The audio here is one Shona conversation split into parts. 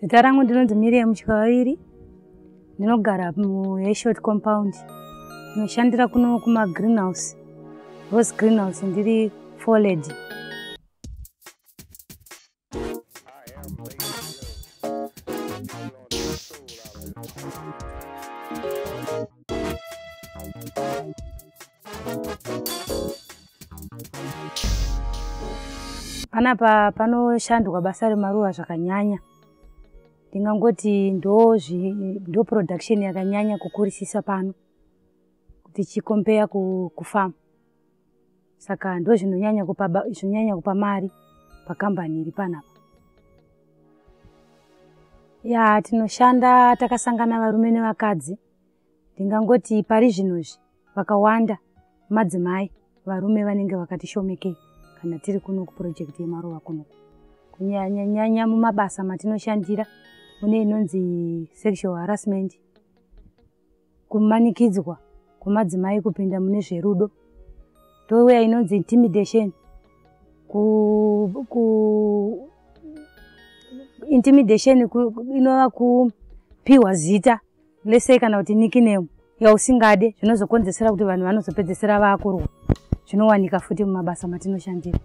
zita rangu ndinonzi miriam chikavaviri ndinogara muheshot compound. Ndinoshandira kuno kumagreenhouse rose greenhouse ndiri forled panapa panoshandwa basa remaruva zvakanyanya ndingangoti ndo ndo production yakanyanya kukurisisa pano tichikompeya kufamu saka ndo zvinonyanya kupa zvinonyanya kupa mari pakambani iri panapa. Ya tinoshanda takasangana varume nevakadzi. Ndingangoti pari zvinozvi vakawanda madzimai varume vanenge vakatishomekei kana tiri kuno kupurojekti yemaruva kuno. Kunyanyanyanya mumabasa matinoshandira mune inonzi sexual harassment kumanikidzwa kwemadzimai kupinda mune zverudo. Touya inonzi intimidation ku, ku intimidation inova kupiwa zita lesei kana kuti nikinemu yausingade zvinozokonzesera kuti vanhu vanozopedzesera vaakurwa. Zvinowanika futi mumabasa matinoshandira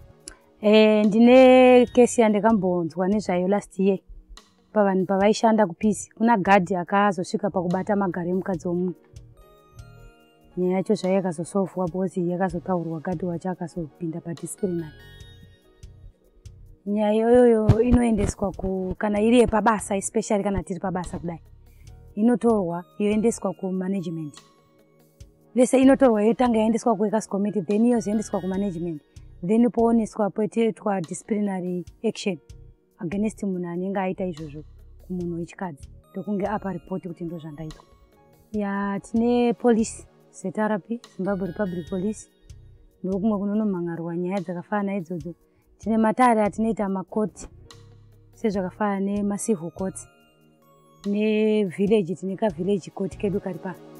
e, ndine kesi yandikambonzwa nezvayo last year pavanhu pavaishanda kupisi kuna gadhi akazosvika pakubata magaro emukadzi womunhu. Nyaya yacho zvaiva yakazosovhwa because yakazotaurwa gadhi wacho akazopinda padisciplinary. Nyaya iyoyo inoendeswa ku kana iri yepabasa especially kana tiri pabasa kudai inotorwa yoendeswa kumanagement. Vese inotorwa yotanga yaendeswa kuekas committee then yozoendeswa kumanagement then pooneswa potoitwa disciplinary action against munhu anenge aita izvozvo kumunhu wechikadzi. Ndokunge apa ripoti kuti ndo zvandaitwa ya tine polisi zetrp zimbabwe republic police. Ndokumwe kunonomhangarwa nyaya dzakafanana naidzodzo tine matare atinoita makoti sezvakafanana nemacivil court nevillage tine kavillage court kedu kari pano